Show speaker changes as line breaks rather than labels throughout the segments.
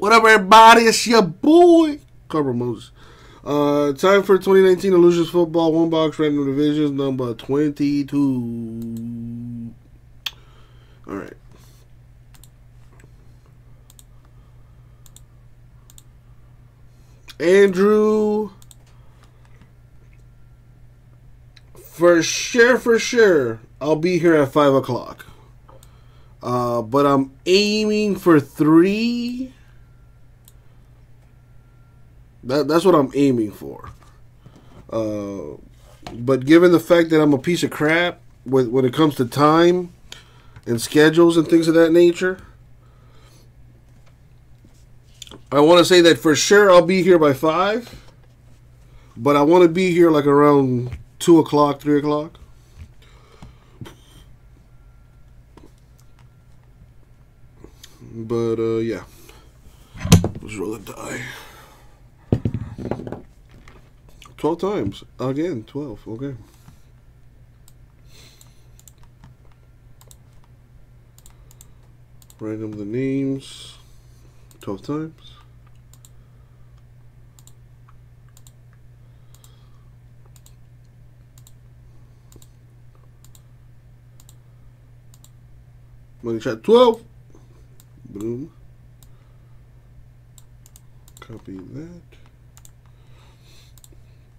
What up, everybody? It's your boy, Carver Moses. Uh, time for 2019 Illusions Football One Box Random Divisions number 22. All right. Andrew. For sure, for sure, I'll be here at 5 o'clock. Uh, but I'm aiming for 3. That, that's what I'm aiming for. Uh, but given the fact that I'm a piece of crap with, when it comes to time and schedules and things of that nature, I want to say that for sure I'll be here by 5. But I want to be here like around 2 o'clock, 3 o'clock. But, uh, yeah. Let's roll a die. 12 times. Again, 12. Okay. Random the names. 12 times. Money shot 12. Boom. Copy that.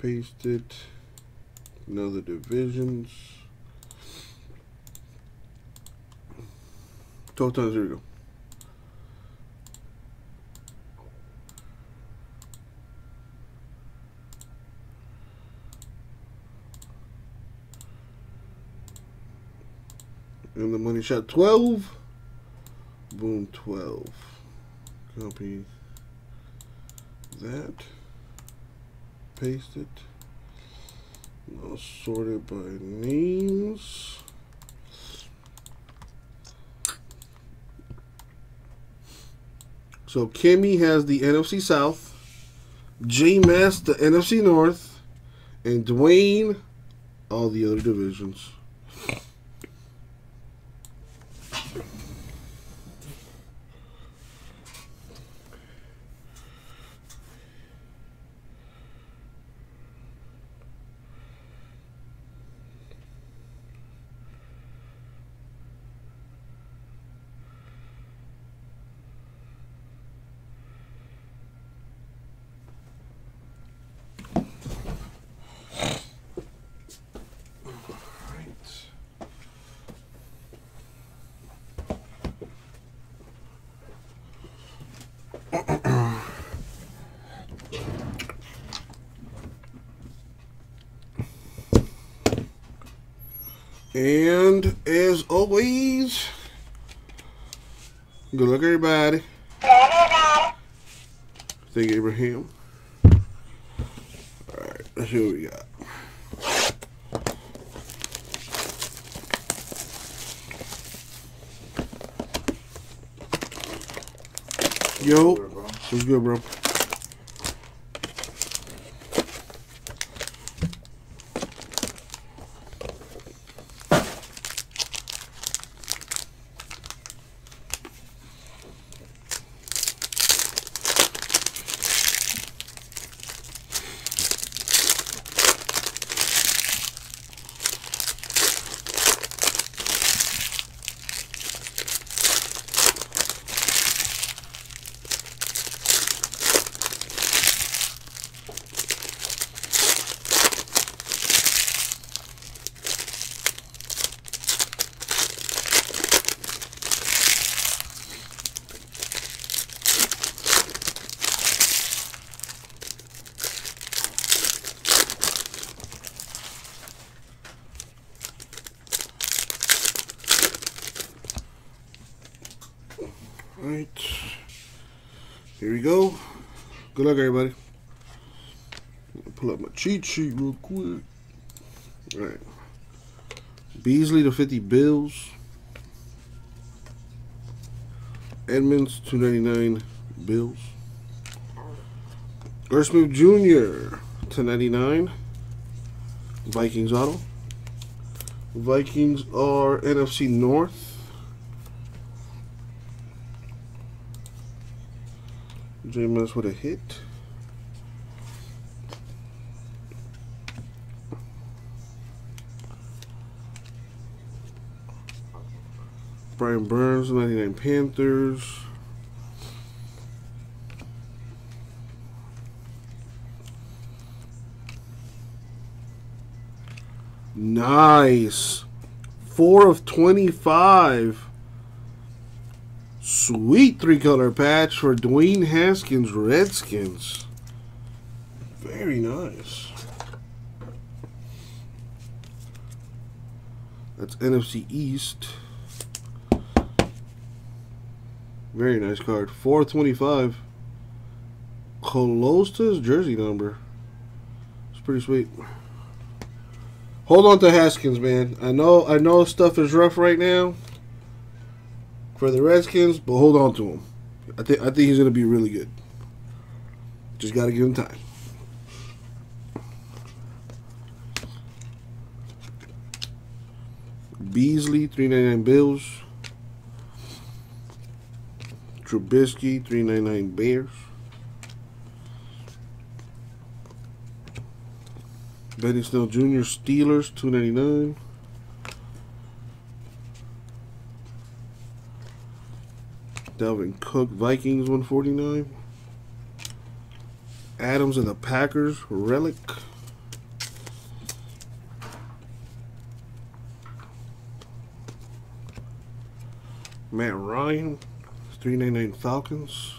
Paste it. Another divisions. 12 times, there go. And the money shot 12. Boom, 12. Copy that. Paste it. I'll sort it by names. So Kimmy has the NFC South, J Mass the NFC North, and Dwayne all the other divisions. And as always, good luck, everybody. Thank you, Abraham. All right, let's see what we got. Yo, what's good, bro? Alright. Here we go. Good luck, everybody. Pull up my cheat sheet real quick. Alright. Beasley to 50 Bills. Edmunds 299 Bills. Smith Jr. to 99. Vikings auto. Vikings are NFC North. JMS with a hit. Brian Burns, 99 Panthers. Nice. Four of 25. Sweet three color patch for Dwayne Haskins Redskins. Very nice. That's NFC East. Very nice card. 425. Close to his jersey number. It's pretty sweet. Hold on to Haskins, man. I know I know stuff is rough right now for the Redskins, but hold on to him. I think I think he's gonna be really good. Just gotta give him time. Beasley, three ninety nine Bills. Trubisky, three ninety nine Bears. Benny Snell Jr. Steelers, two ninety nine. Dalvin Cook, Vikings, 149. Adams and the Packers, Relic. Matt Ryan, 399 Falcons.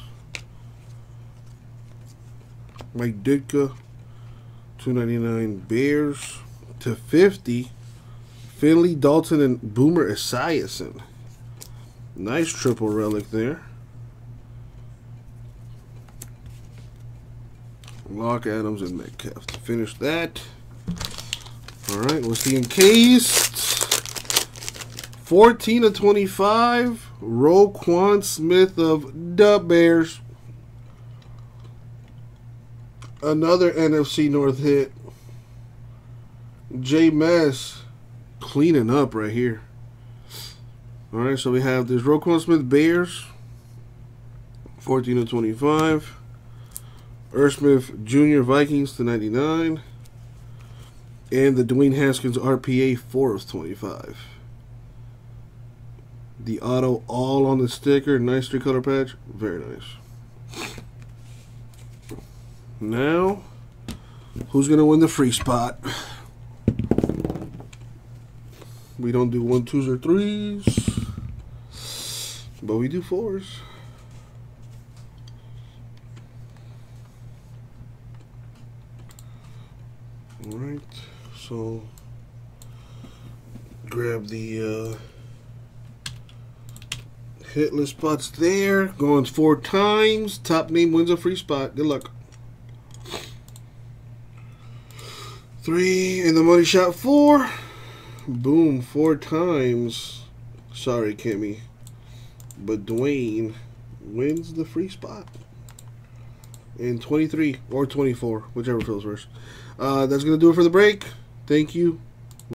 Mike Ditka, 299 Bears. To 50, Finley, Dalton, and Boomer Esiason. Nice triple relic there. Lock Adams and Metcalf to finish that. Alright, we'll see encased. 14 of 25. Roquan Smith of the Bears. Another NFC North hit. J Mess cleaning up right here. All right, so we have this Roquan Smith Bears, 14 of 25. Irv Smith Jr. Vikings to 99. And the Dwayne Haskins RPA 4 of 25. The auto all on the sticker. Nice three color patch. Very nice. Now, who's going to win the free spot? We don't do one, twos, or threes. But we do fours. Alright, so grab the uh, hit list spots there. Going four times. Top name wins a free spot. Good luck. Three in the money shot four. Boom, four times. Sorry, Kimmy. But Dwayne wins the free spot. In 23 or 24, whichever feels worse. Uh, that's going to do it for the break. Thank you.